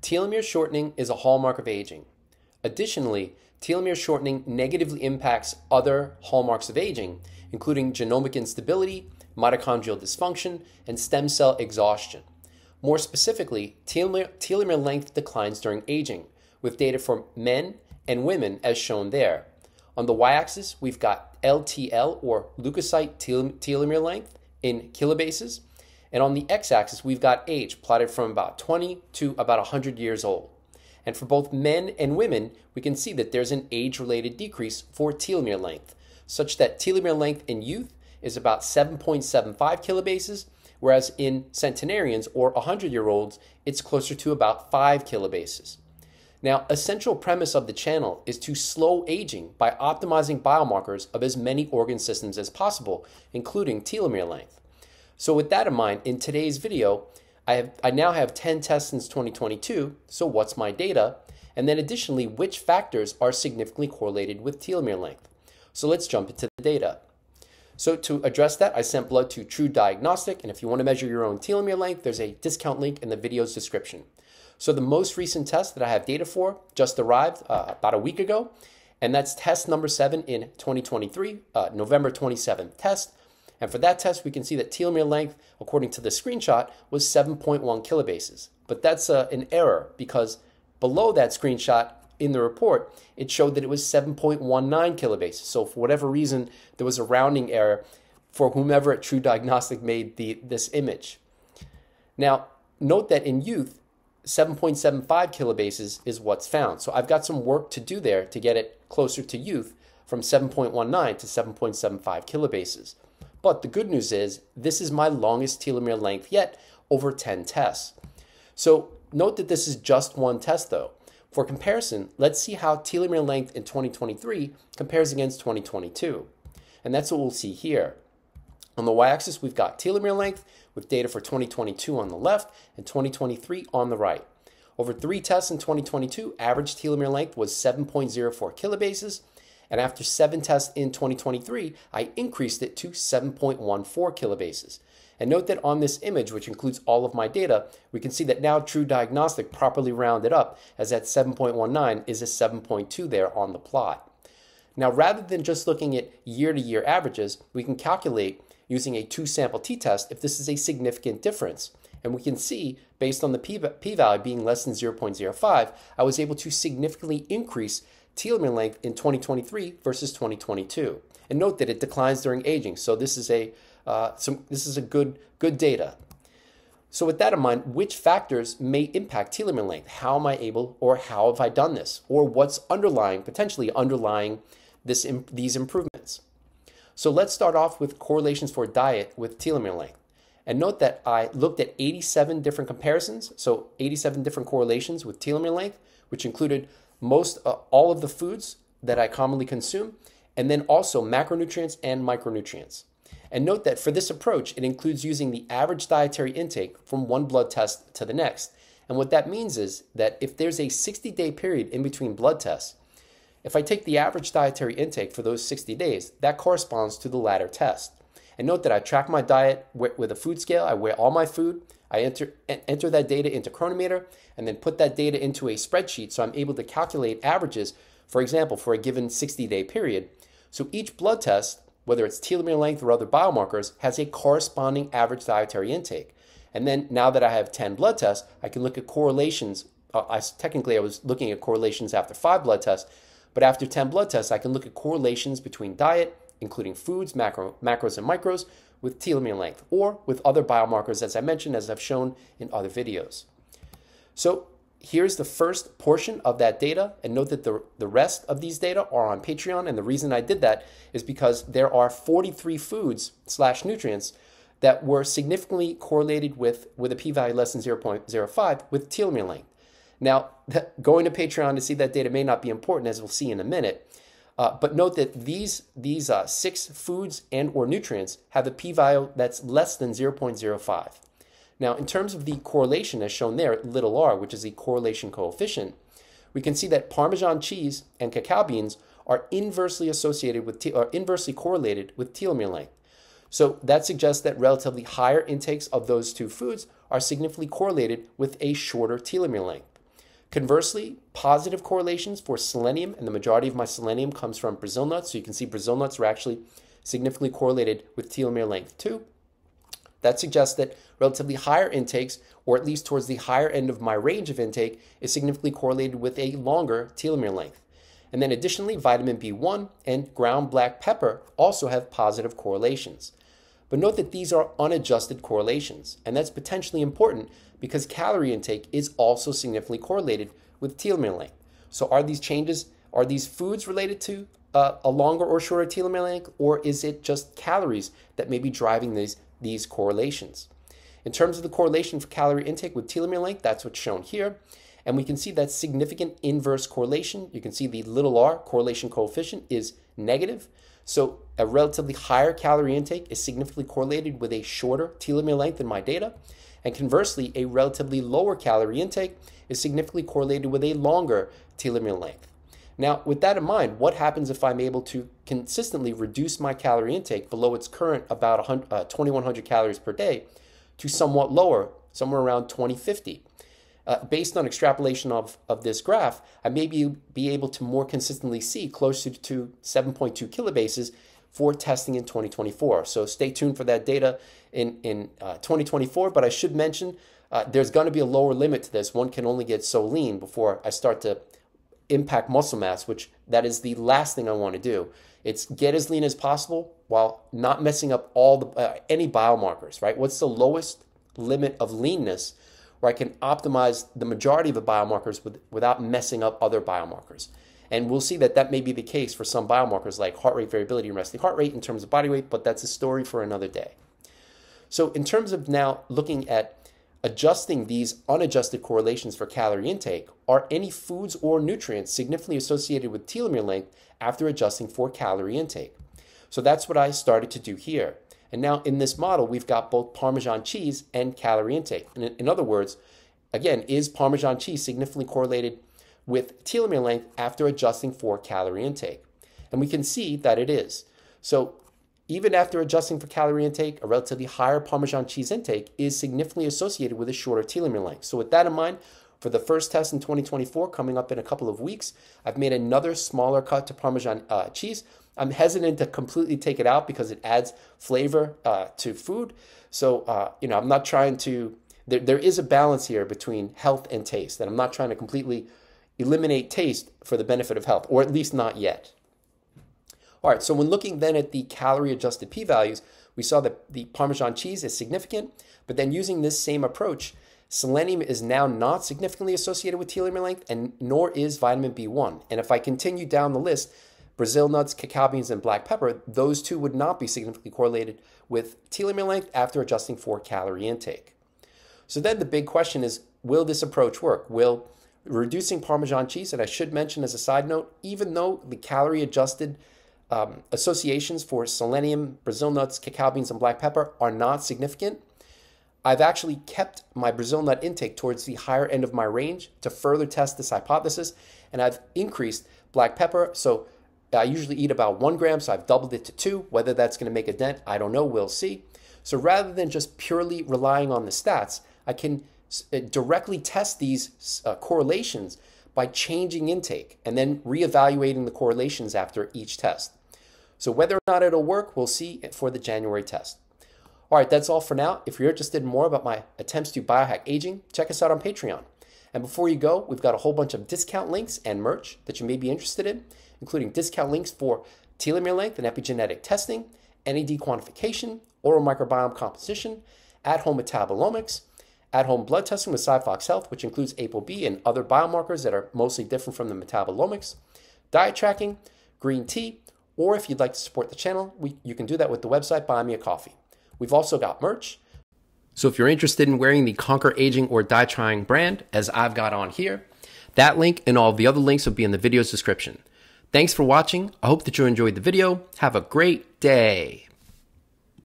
Telomere shortening is a hallmark of aging. Additionally, telomere shortening negatively impacts other hallmarks of aging, including genomic instability, mitochondrial dysfunction, and stem cell exhaustion. More specifically, telomere, telomere length declines during aging, with data for men and women as shown there. On the y axis, we've got LTL or leukocyte telomere length in kilobases, and on the x axis, we've got age plotted from about 20 to about 100 years old. And for both men and women, we can see that there's an age related decrease for telomere length, such that telomere length in youth is about 7.75 kilobases, whereas in centenarians or 100 year olds, it's closer to about 5 kilobases. Now, a central premise of the channel is to slow aging by optimizing biomarkers of as many organ systems as possible, including telomere length. So with that in mind, in today's video, I, have, I now have 10 tests since 2022, so what's my data? And then additionally, which factors are significantly correlated with telomere length? So let's jump into the data. So to address that, I sent blood to TruDiagnostic, and if you want to measure your own telomere length, there's a discount link in the video's description. So the most recent test that I have data for just arrived uh, about a week ago, and that's test number seven in 2023, uh, November 27th test. And for that test, we can see that telomere length, according to the screenshot, was 7.1 kilobases. But that's uh, an error because below that screenshot in the report, it showed that it was 7.19 kilobases. So for whatever reason, there was a rounding error for whomever at TruDiagnostic made the, this image. Now, note that in youth, 7.75 kilobases is what's found. So I've got some work to do there to get it closer to youth from 7.19 to 7.75 kilobases. But the good news is this is my longest telomere length yet, over 10 tests. So note that this is just one test though. For comparison, let's see how telomere length in 2023 compares against 2022. And that's what we'll see here. On the y-axis, we've got telomere length with data for 2022 on the left and 2023 on the right. Over three tests in 2022, average telomere length was 7.04 kilobases, and after seven tests in 2023, I increased it to 7.14 kilobases. And note that on this image, which includes all of my data, we can see that now TruDiagnostic properly rounded up as that 7.19 is a 7.2 there on the plot. Now, rather than just looking at year-to-year -year averages, we can calculate using a two-sample t-test if this is a significant difference. And we can see, based on the p-value being less than 0.05, I was able to significantly increase telomere length in 2023 versus 2022. And note that it declines during aging. So this is a uh, some this is a good good data. So with that in mind, which factors may impact telomere length? How am I able, or how have I done this, or what's underlying potentially underlying this these improvements? So let's start off with correlations for diet with telomere length. And note that I looked at 87 different comparisons, so 87 different correlations with telomere length, which included most uh, all of the foods that I commonly consume, and then also macronutrients and micronutrients. And note that for this approach, it includes using the average dietary intake from one blood test to the next. And what that means is that if there's a 60 day period in between blood tests, if I take the average dietary intake for those 60 days, that corresponds to the latter test. And note that I track my diet with a food scale, I weigh all my food, I enter, enter that data into Cronometer and then put that data into a spreadsheet so I'm able to calculate averages, for example, for a given 60 day period. So each blood test whether it's telomere length or other biomarkers, has a corresponding average dietary intake. And then now that I have 10 blood tests, I can look at correlations. Uh, I, technically, I was looking at correlations after five blood tests, but after 10 blood tests, I can look at correlations between diet, including foods, macro, macros, and micros, with telomere length, or with other biomarkers, as I mentioned, as I've shown in other videos. So here's the first portion of that data and note that the, the rest of these data are on Patreon. And the reason I did that is because there are 43 foods slash nutrients that were significantly correlated with, with a p-value less than 0.05 with telomere length. Now, going to Patreon to see that data may not be important, as we'll see in a minute. Uh, but note that these, these uh, six foods and or nutrients have a p-value that's less than 0.05. Now, in terms of the correlation as shown there, little r, which is the correlation coefficient, we can see that Parmesan cheese and cacao beans are inversely associated with, or inversely correlated with telomere length. So that suggests that relatively higher intakes of those two foods are significantly correlated with a shorter telomere length. Conversely, positive correlations for selenium, and the majority of my selenium comes from Brazil nuts. So you can see Brazil nuts are actually significantly correlated with telomere length too. That suggests that relatively higher intakes, or at least towards the higher end of my range of intake, is significantly correlated with a longer telomere length. And then additionally, vitamin B1 and ground black pepper also have positive correlations. But note that these are unadjusted correlations, and that's potentially important because calorie intake is also significantly correlated with telomere length. So are these changes, are these foods related to uh, a longer or shorter telomere length, or is it just calories that may be driving these, these correlations? In terms of the correlation for calorie intake with telomere length, that's what's shown here. And we can see that significant inverse correlation. You can see the little r correlation coefficient is negative. So a relatively higher calorie intake is significantly correlated with a shorter telomere length in my data. And conversely, a relatively lower calorie intake is significantly correlated with a longer telomere length. Now, with that in mind, what happens if I'm able to consistently reduce my calorie intake below its current about uh, 2100 calories per day to somewhat lower, somewhere around 2050? uh, based on extrapolation of, of this graph, I may be, be able to more consistently see closer to 7.2 kilobases for testing in 2024. So stay tuned for that data in, in uh, 2024. But I should mention uh, there's going to be a lower limit to this. One can only get so lean before I start to impact muscle mass, which that is the last thing I want to do. It's get as lean as possible while not messing up all the uh, any biomarkers, right? What's the lowest limit of leanness where I can optimize the majority of the biomarkers with, without messing up other biomarkers. And we'll see that that may be the case for some biomarkers like heart rate variability and resting heart rate in terms of body weight, but that's a story for another day. So, in terms of now looking at adjusting these unadjusted correlations for calorie intake, are any foods or nutrients significantly associated with telomere length after adjusting for calorie intake? So, that's what I started to do here. And now in this model, we've got both Parmesan cheese and calorie intake. In, in other words, again, is Parmesan cheese significantly correlated with telomere length after adjusting for calorie intake? And we can see that it is. So even after adjusting for calorie intake, a relatively higher Parmesan cheese intake is significantly associated with a shorter telomere length. So with that in mind, for the first test in 2024, coming up in a couple of weeks, I've made another smaller cut to Parmesan uh, cheese I'm hesitant to completely take it out because it adds flavor uh, to food. So, uh, you know, I'm not trying to, there, there is a balance here between health and taste, and I'm not trying to completely eliminate taste for the benefit of health, or at least not yet. All right, so when looking then at the calorie adjusted p values, we saw that the Parmesan cheese is significant, but then using this same approach, selenium is now not significantly associated with telomere length, and nor is vitamin B1. And if I continue down the list, Brazil nuts, cacao beans, and black pepper, those two would not be significantly correlated with telomere length after adjusting for calorie intake. So then the big question is will this approach work? Will reducing Parmesan cheese, and I should mention as a side note, even though the calorie adjusted um, associations for selenium, Brazil nuts, cacao beans, and black pepper are not significant, I've actually kept my Brazil nut intake towards the higher end of my range to further test this hypothesis, and I've increased black pepper. So I usually eat about one gram, so I've doubled it to two. Whether that's going to make a dent, I don't know. We'll see. So rather than just purely relying on the stats, I can uh, directly test these uh, correlations by changing intake and then reevaluating the correlations after each test. So whether or not it'll work, we'll see for the January test. All right, that's all for now. If you're interested in more about my attempts to biohack aging, check us out on Patreon. And before you go, we've got a whole bunch of discount links and merch that you may be interested in including discount links for telomere length and epigenetic testing, NAD quantification, oral microbiome composition, at home metabolomics, at home blood testing with SiPhox Health, which includes ApoB and other biomarkers that are mostly different from the metabolomics, diet tracking, green tea, or if you'd like to support the channel, we, you can do that with the website Buy Me a Coffee. We've also got merch. So if you're interested in wearing the Conquer Aging or Die Trying brand, as I've got on here, that link and all the other links will be in the video's description. Thanks for watching. I hope that you enjoyed the video. Have a great day.